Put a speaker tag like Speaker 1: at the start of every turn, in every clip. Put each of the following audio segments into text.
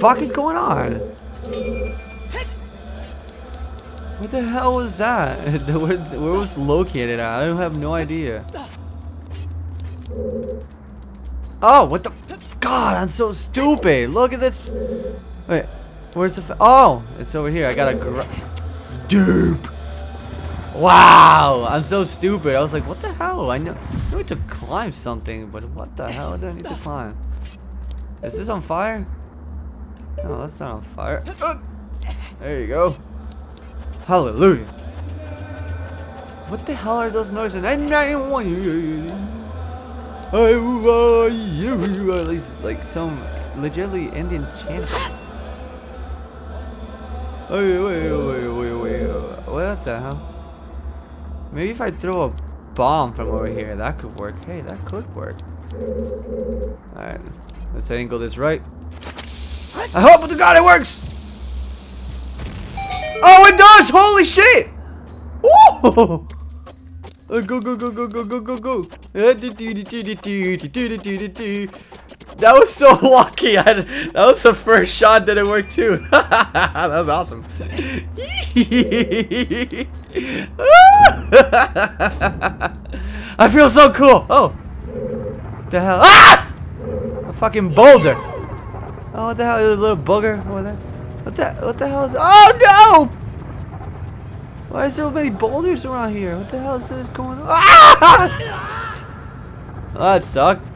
Speaker 1: fuck is going on? What the hell was that? where, where was located at? I don't have no idea. Oh, what the? God, I'm so stupid. Look at this. Wait, where's the? Oh, it's over here. I gotta. Dupe. Wow, I'm so stupid. I was like, what the hell? I know I need to climb something, but what the hell do I need to climb? Is this on fire? No, that's not on fire. There you go. Hallelujah. What the hell are those noises? I want you. I want you. At least like some legitimately Indian chant. Wait, wait, wait, wait, wait. What the hell? Maybe if I throw a bomb from over here, that could work. Hey, that could work. Alright. Let's angle this right. I hope to God it works! Oh, it does! Holy shit! Woo! Go, go, go, go, go, go, go, go. That was so lucky. I, that was the first shot that it worked too. that was awesome. I feel so cool. Oh. The hell? Ah! A fucking boulder. Oh, what the hell? A little booger over there. What the, what the hell is... Oh, no! Why is there so many boulders around here? What the hell is this going on? Ah! Oh, that sucked.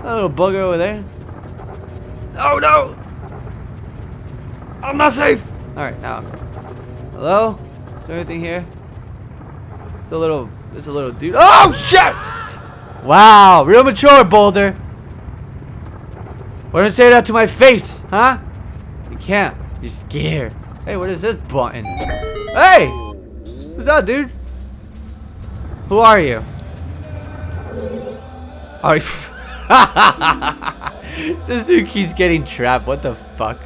Speaker 1: A little bugger over there. Oh no! I'm not safe! Alright, now. Hello? Is there anything here? It's a little, it's a little dude. Oh shit! Wow, real mature, Boulder. Why don't you say that to my face, huh? You can't. You're scared. Hey, what is this button? Hey! Who's that, dude? Who are you? Are you... this dude keeps getting trapped. What the fuck?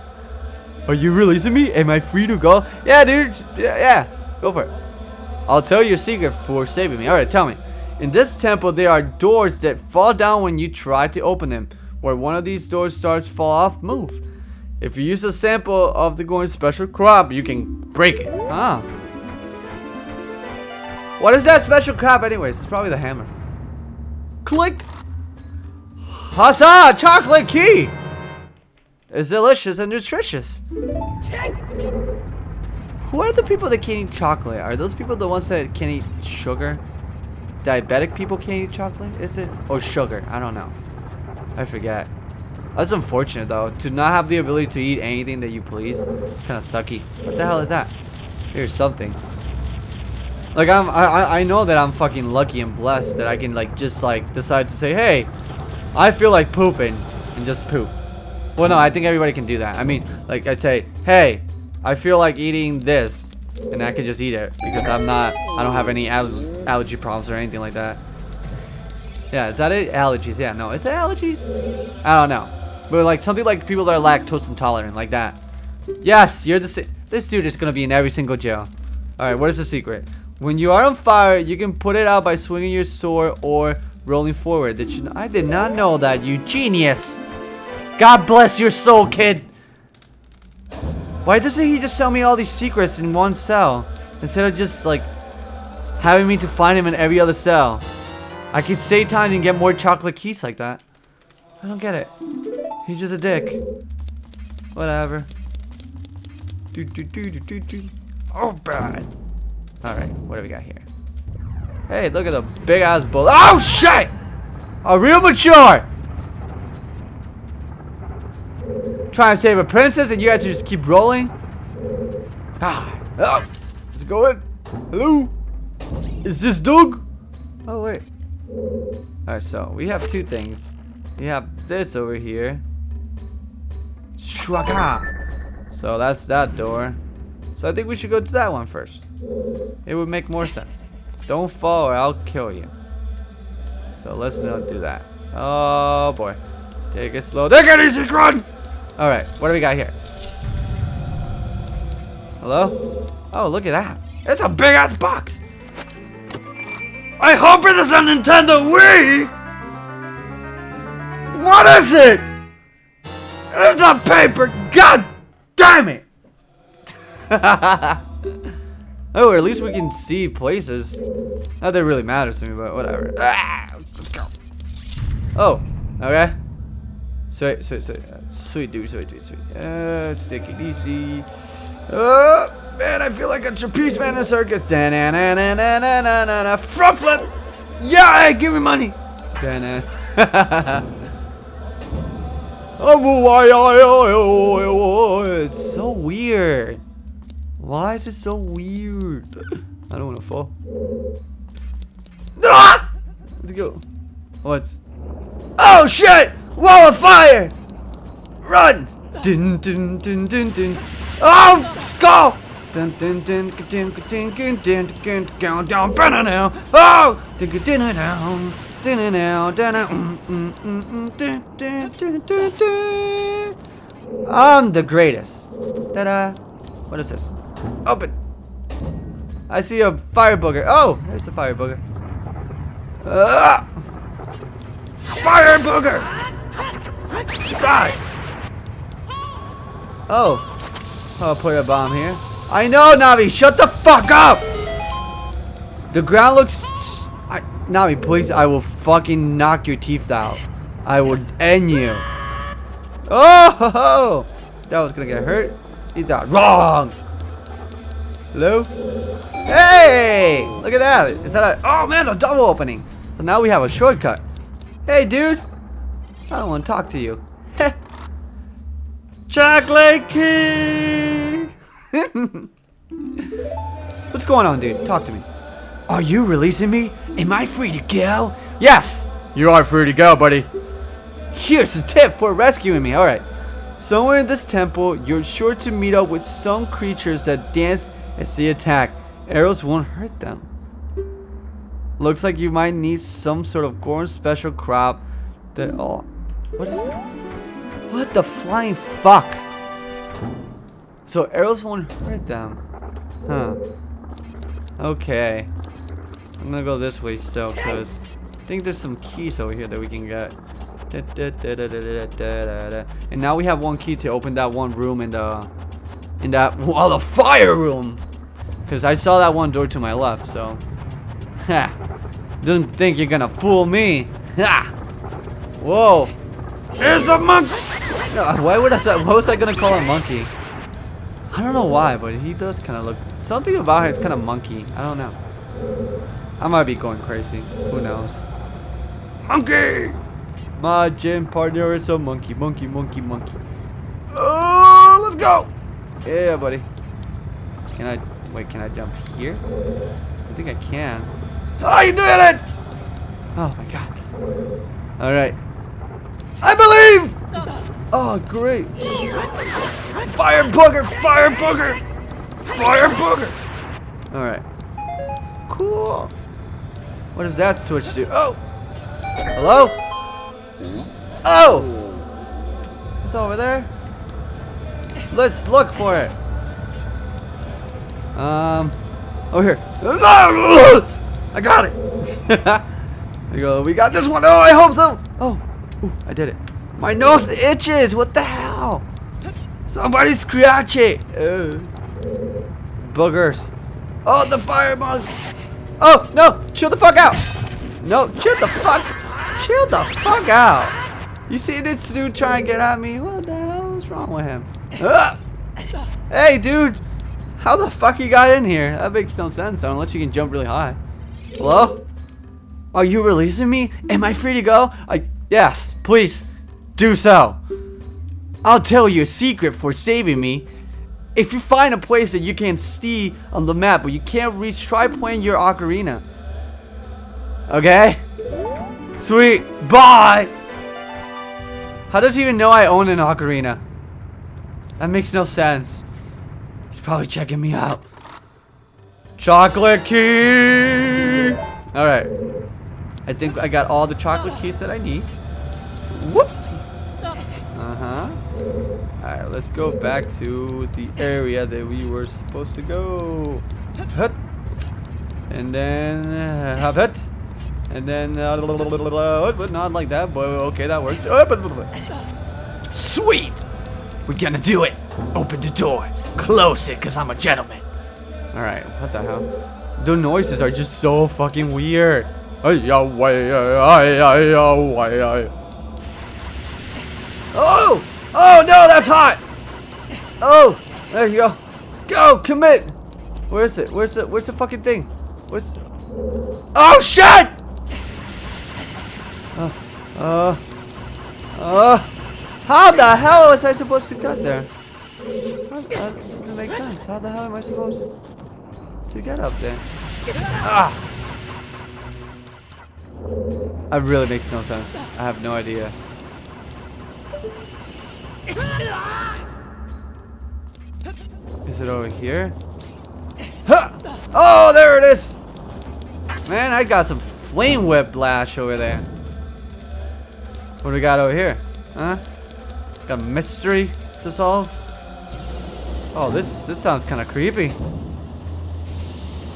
Speaker 1: Are you releasing me? Am I free to go? Yeah, dude. Yeah, yeah. Go for it. I'll tell you a secret for saving me. Alright, tell me. In this temple, there are doors that fall down when you try to open them. Where one of these doors starts to fall off, move. If you use a sample of the Goron special crop, you can break it. Ah. What is that special crop anyways? It's probably the hammer. Click. Huzzah! Chocolate key! It's delicious and nutritious. Who are the people that can't eat chocolate? Are those people the ones that can't eat sugar? Diabetic people can't eat chocolate? Is it? Or sugar? I don't know. I forget. That's unfortunate though. To not have the ability to eat anything that you please. Kind of sucky. What the hell is that? Here's something. Like I'm, I, I know that I'm fucking lucky and blessed that I can like just like decide to say, hey, I feel like pooping and just poop. Well, no, I think everybody can do that. I mean, like I'd say, hey, I feel like eating this, and I can just eat it because I'm not, I don't have any al allergy problems or anything like that. Yeah, is that it? Allergies? Yeah, no, is it allergies? I don't know, but like something like people that are lactose intolerant, like that. Yes, you're the. This dude is gonna be in every single jail. All right, what is the secret? When you are on fire, you can put it out by swinging your sword or rolling forward. Did you? I did not know that. You genius. God bless your soul, kid. Why doesn't he just tell me all these secrets in one cell instead of just like having me to find him in every other cell? I could save time and get more chocolate keys like that. I don't get it. He's just a dick. Whatever. Do do do do do do. Oh, bad. Alright, what do we got here? Hey, look at the big ass bull. Oh, shit! A real mature! Trying to save a princess and you have to just keep rolling? Ah, oh, let's go in. Hello? Is this Doug? Oh, wait. Alright, so we have two things. We have this over here. Shwaka! So that's that door. So I think we should go to that one first. It would make more sense. Don't fall or I'll kill you. So let's not do that. Oh boy. Take it slow. Take it easy, run! Alright, what do we got here? Hello? Oh, look at that. It's a big ass box! I hope it is a Nintendo Wii! What is it? It's a paper God damn it! oh, at least we can see places. Not that it really matters to me, but whatever. Ah, let's go. Oh, okay. Sweet, sweet, sweet. Uh, sweet, dude, sweet, dude, sweet. Uh, let's take easy. Oh, man, I feel like a trapeze man in a circus. Da na na na na na na na na. Front flip! Yeah, give me money! Da na. It's so weird. Why is it so weird? I don't want to fall. Ah! Let's go. What's? Oh shit! Wall of fire! Run! Dun dun dun dun dun. Oh, skull! Dun banana now. Oh! Dun dun down. Dun now. I'm the greatest. Ta-da! What is this? Open. I see a fire booger. Oh, there's the fire booger. Ah! Fire booger! Die! Oh. I'll put a bomb here. I know, Navi. Shut the fuck up! The ground looks... I, Navi, please. I will fucking knock your teeth out. I will end you. Oh! Ho, ho. That was gonna get hurt. He's not wrong. Hello? Hey! Look at that. Is that a... Oh, man, a double opening. So now we have a shortcut. Hey, dude. I don't want to talk to you. Chocolate King! What's going on, dude? Talk to me. Are you releasing me? Am I free to go? Yes! You are free to go, buddy. Here's a tip for rescuing me. Alright. Somewhere in this temple, you're sure to meet up with some creatures that dance as they attack. Arrows won't hurt them. Looks like you might need some sort of Goron special crop that all... What is? What the flying fuck? So arrows won't hurt them. Huh. Okay. I'm gonna go this way still, because I think there's some keys over here that we can get. And now we have one key to open that one room in the in that well the fire room. Cause I saw that one door to my left, so ha. Don't think you're gonna fool me. Ha! Whoa! There's a monkey! No, why would I why was I gonna call a monkey? I don't know why, but he does kind of look, something about him is kind of monkey. I don't know. I might be going crazy. Who knows? Monkey! My gym partner is a monkey, monkey, monkey, monkey. Oh, let's go! Yeah, buddy. Can I, wait, can I jump here? I think I can. Oh, you did it! Oh my god. Alright. I believe! Oh, great. Fire booger! Fire booger! Fire booger! Alright. Cool. What does that switch do? Oh! Hello? Oh! It's over there? Let's look for it. Um, over here. I got it. we go. We got this one. Oh, I hope so. Oh, Ooh, I did it. My nose itches. What the hell? Somebody scratch it. Uh, boogers. Oh, the fire monster. Oh, no. Chill the fuck out. No, chill the fuck. Chill the fuck out. You see this dude trying to get at me? What the hell is wrong with him? Uh, hey, dude. How the fuck you got in here? That makes no sense unless you can jump really high. Hello? Are you releasing me? Am I free to go? I yes, please do so. I'll tell you a secret for saving me. If you find a place that you can see on the map but you can't reach, try playing your ocarina. Okay? Sweet. Bye! How does he even know I own an ocarina? That makes no sense. He's probably checking me out. Chocolate key! Alright. I think I got all the chocolate keys that I need. Whoop! Uh-huh. Alright, let's go back to the area that we were supposed to go. Hut. And then... Uh, have it. And then... Uh, but not like that, but okay, that worked. Sweet! We're gonna do it. Open the door. Close it, cause I'm a gentleman. Alright, what the hell? The noises are just so fucking weird. Oh! Oh no, that's hot! Oh! There you go. Go, commit! Where is it? Where's the where's the fucking thing? Where's Oh shit! Uh, uh, uh, how the hell was I supposed to get there? That doesn't make sense. How the hell am I supposed to get up there? Ah! That really makes no sense. I have no idea. Is it over here? Huh! Oh, there it is! Man, I got some flame whip whiplash over there. What do we got over here? Huh? Got a mystery to solve? Oh, this this sounds kind of creepy.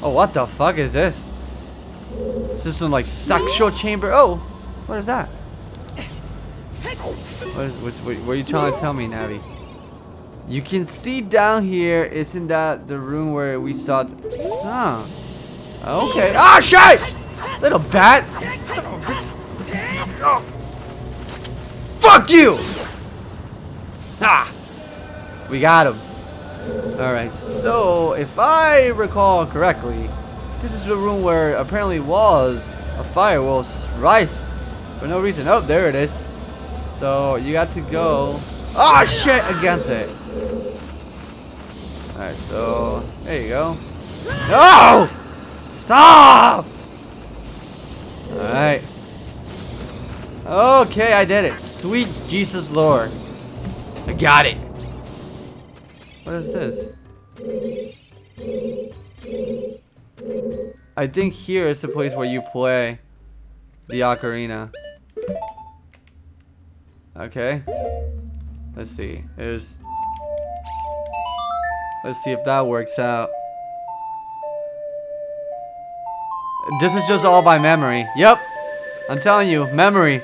Speaker 1: Oh, what the fuck is this? Is this some like sexual chamber? Oh, what is that? What, is, what's, what, what are you trying to tell me, Navi? You can see down here, isn't that the room where we saw... Huh. Okay. Ah, shit! Little bat! Oh. Fuck you! Ah! We got him. Alright, so if I recall correctly, this is the room where apparently was a fire was rise for no reason. Oh, there it is. So you got to go. Oh, shit! Against it. Alright, so there you go. No! Stop! Alright. Okay, I did it. Sweet Jesus Lord. I got it. What is this? I think here is the place where you play the ocarina. Okay. Let's see. There's Let's see if that works out. This is just all by memory. Yep. I'm telling you, memory.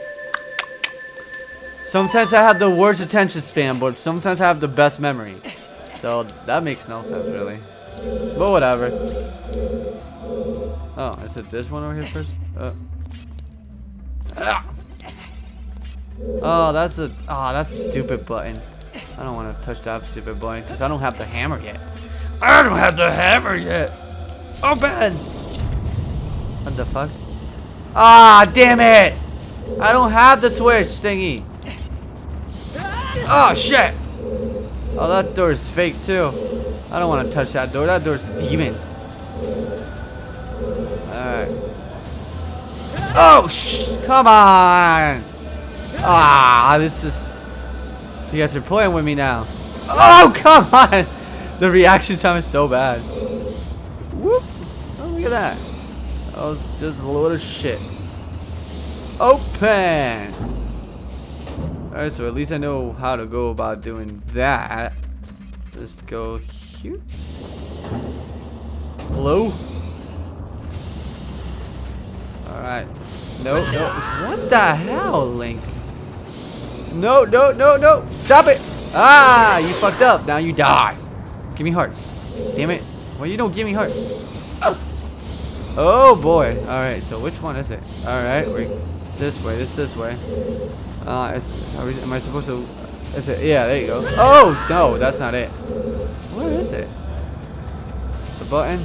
Speaker 1: Sometimes I have the worst attention span, but sometimes I have the best memory. So that makes no sense, really. But whatever. Oh, is it this one over here first? Uh. Oh, that's a oh, that's a stupid button. I don't want to touch that stupid button because I don't have the hammer yet. I don't have the hammer yet. Open. What the fuck? Ah, damn it! I don't have the switch thingy. Oh shit! Oh, that door is fake too. I don't want to touch that door. That door's demon. Alright. Oh, sh come on! Ah, this is... You guys are playing with me now. Oh, come on! The reaction time is so bad. Whoop! Oh, look at that. That was just a load of shit. Open! Alright, so at least I know how to go about doing that. Let's go here. Hello? Alright. Nope, no. What the hell, Link? No, no, no, no. Stop it. Ah, you fucked up. Now you die. Give me hearts. Damn it. Well, you don't give me hearts. Oh, boy. Alright, so which one is it? Alright, this way. This this way. Uh, is, we, am I supposed to... Is it? Yeah, there you go. Oh, no, that's not it. Where is it? The button?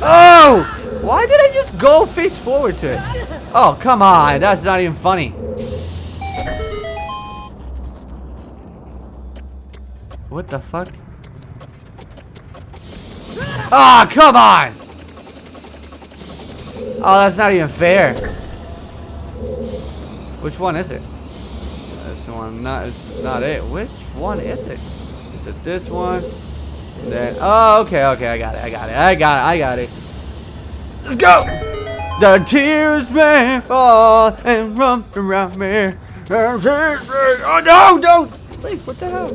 Speaker 1: Oh! Why did I just go face forward to it? Oh, come on. That's not even funny. What the fuck? Ah, oh, come on! Oh, that's not even fair. Which one is it? This one, not, it's not it. Which one is it? Is it this one? Then, oh, okay, okay, I got it, I got it, I got it, I got it. Let's go! The tears may fall and run around me. Oh, no, don't! Wait, what the hell?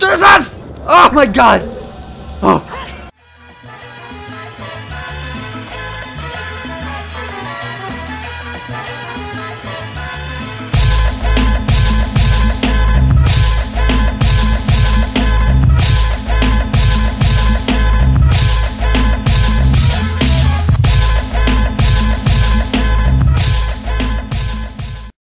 Speaker 1: Jesus! Oh my god! Oh,